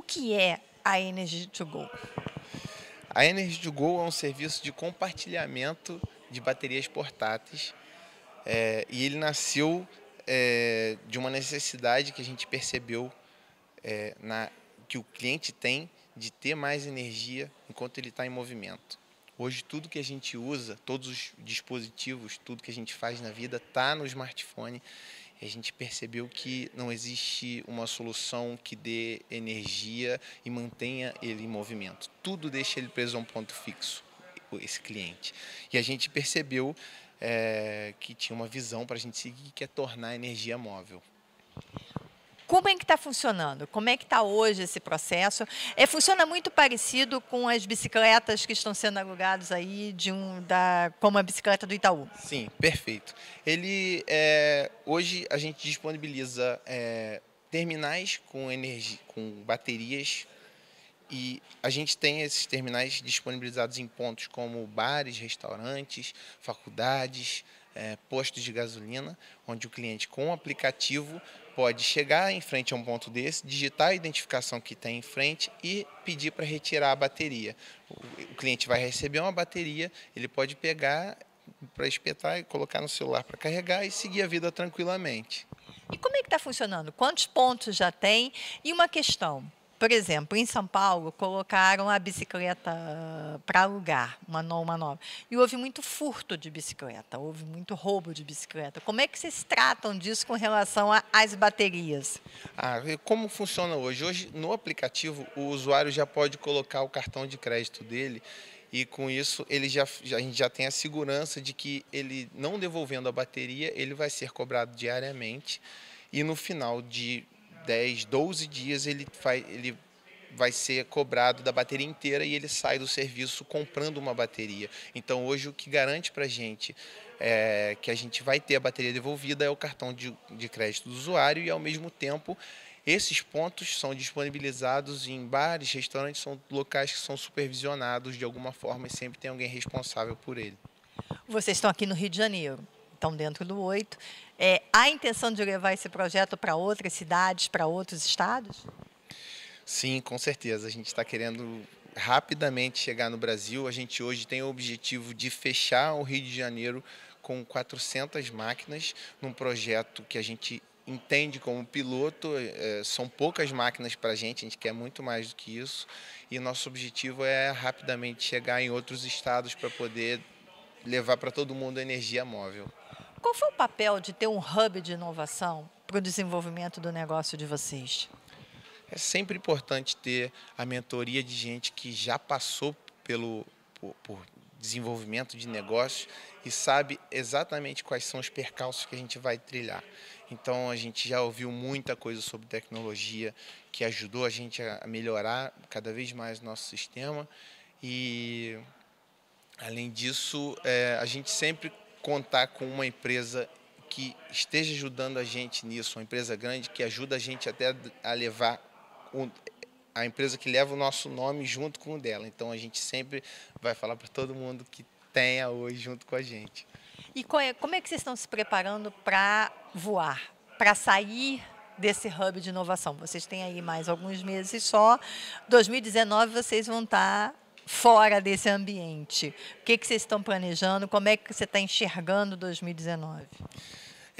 O que é a Energy to Go? A Energy to Go é um serviço de compartilhamento de baterias portáteis é, e ele nasceu é, de uma necessidade que a gente percebeu é, na, que o cliente tem de ter mais energia enquanto ele está em movimento. Hoje tudo que a gente usa, todos os dispositivos, tudo que a gente faz na vida está no smartphone. A gente percebeu que não existe uma solução que dê energia e mantenha ele em movimento. Tudo deixa ele preso a um ponto fixo, esse cliente. E a gente percebeu é, que tinha uma visão para a gente seguir, que é tornar a energia móvel. Como é que está funcionando? Como é que está hoje esse processo? É, funciona muito parecido com as bicicletas que estão sendo alugadas aí, de um, da, como a bicicleta do Itaú. Sim, perfeito. Ele, é, hoje a gente disponibiliza é, terminais com, energia, com baterias e a gente tem esses terminais disponibilizados em pontos como bares, restaurantes, faculdades, é, postos de gasolina, onde o cliente com o aplicativo pode chegar em frente a um ponto desse, digitar a identificação que tem em frente e pedir para retirar a bateria. O cliente vai receber uma bateria, ele pode pegar para espetar e colocar no celular para carregar e seguir a vida tranquilamente. E como é que está funcionando? Quantos pontos já tem? E uma questão, por exemplo, em São Paulo, colocaram a bicicleta para alugar, uma nova, nova. E houve muito furto de bicicleta, houve muito roubo de bicicleta. Como é que vocês tratam disso com relação às baterias? Ah, como funciona hoje? Hoje, no aplicativo, o usuário já pode colocar o cartão de crédito dele e com isso ele já, a gente já tem a segurança de que ele não devolvendo a bateria, ele vai ser cobrado diariamente e no final de 10, 12 dias ele, faz, ele vai ser cobrado da bateria inteira e ele sai do serviço comprando uma bateria. Então hoje o que garante para a gente é, que a gente vai ter a bateria devolvida é o cartão de, de crédito do usuário e ao mesmo tempo esses pontos são disponibilizados em bares, restaurantes, são locais que são supervisionados de alguma forma e sempre tem alguém responsável por ele. Vocês estão aqui no Rio de Janeiro estão dentro do oito. É, há intenção de levar esse projeto para outras cidades, para outros estados? Sim, com certeza. A gente está querendo rapidamente chegar no Brasil. A gente hoje tem o objetivo de fechar o Rio de Janeiro com 400 máquinas num projeto que a gente entende como piloto. É, são poucas máquinas para a gente, a gente quer muito mais do que isso. E nosso objetivo é rapidamente chegar em outros estados para poder levar para todo mundo a energia móvel. Qual foi o papel de ter um hub de inovação para o desenvolvimento do negócio de vocês? É sempre importante ter a mentoria de gente que já passou pelo por, por desenvolvimento de negócios e sabe exatamente quais são os percalços que a gente vai trilhar. Então a gente já ouviu muita coisa sobre tecnologia que ajudou a gente a melhorar cada vez mais o nosso sistema e além disso é, a gente sempre contar com uma empresa que esteja ajudando a gente nisso, uma empresa grande que ajuda a gente até a levar a empresa que leva o nosso nome junto com o dela. Então a gente sempre vai falar para todo mundo que tenha hoje junto com a gente. E é, como é que vocês estão se preparando para voar, para sair desse hub de inovação? Vocês têm aí mais alguns meses só. 2019 vocês vão estar fora desse ambiente? O que, que vocês estão planejando? Como é que você está enxergando 2019?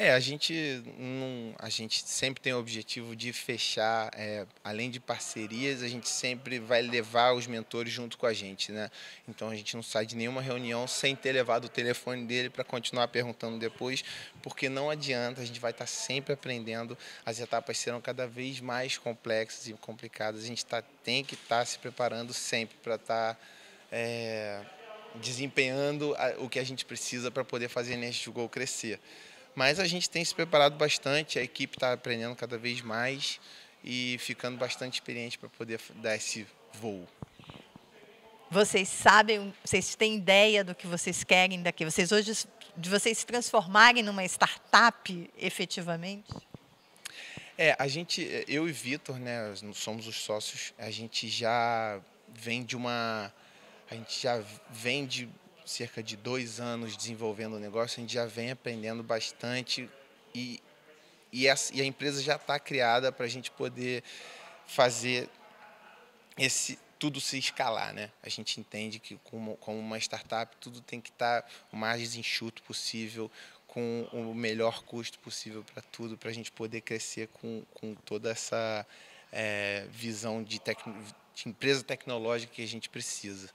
É, a gente, não, a gente sempre tem o objetivo de fechar, é, além de parcerias, a gente sempre vai levar os mentores junto com a gente, né? Então a gente não sai de nenhuma reunião sem ter levado o telefone dele para continuar perguntando depois, porque não adianta, a gente vai estar tá sempre aprendendo, as etapas serão cada vez mais complexas e complicadas, a gente tá, tem que estar tá se preparando sempre para estar. Tá, é, desempenhando o que a gente precisa para poder fazer a Nest Go crescer. Mas a gente tem se preparado bastante, a equipe está aprendendo cada vez mais e ficando bastante experiente para poder dar esse voo. Vocês sabem, vocês têm ideia do que vocês querem daqui? Vocês hoje, de vocês se transformarem numa startup efetivamente? É, a gente, eu e Vitor, né, somos os sócios, a gente já vem de uma, a gente já vem de cerca de dois anos desenvolvendo o negócio, a gente já vem aprendendo bastante e, e, a, e a empresa já está criada para a gente poder fazer esse tudo se escalar, né? A gente entende que como, como uma startup tudo tem que estar tá o mais enxuto possível, com o melhor custo possível para tudo, para a gente poder crescer com, com toda essa é, visão de, tec, de empresa tecnológica que a gente precisa.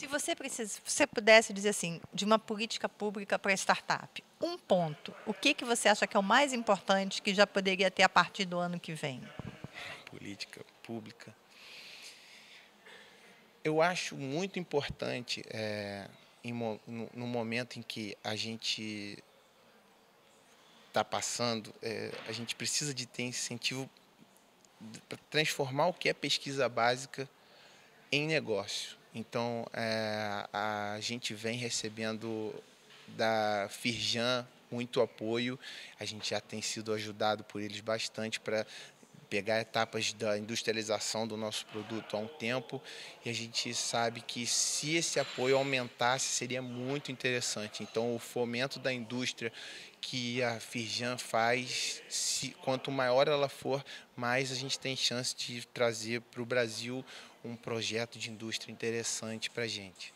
Se você precisa, se você pudesse dizer assim, de uma política pública para startup, um ponto, o que que você acha que é o mais importante que já poderia ter a partir do ano que vem? Política pública. Eu acho muito importante é, em, no, no, momento em que a gente está passando, é, a gente precisa de ter incentivo para transformar o que é pesquisa básica em negócio. Então, é, a gente vem recebendo da Firjan muito apoio, a gente já tem sido ajudado por eles bastante para pegar etapas da industrialização do nosso produto há um tempo e a gente sabe que se esse apoio aumentasse seria muito interessante. Então, o fomento da indústria que a Firjan faz, se, quanto maior ela for, mais a gente tem chance de trazer para o Brasil um projeto de indústria interessante para a gente.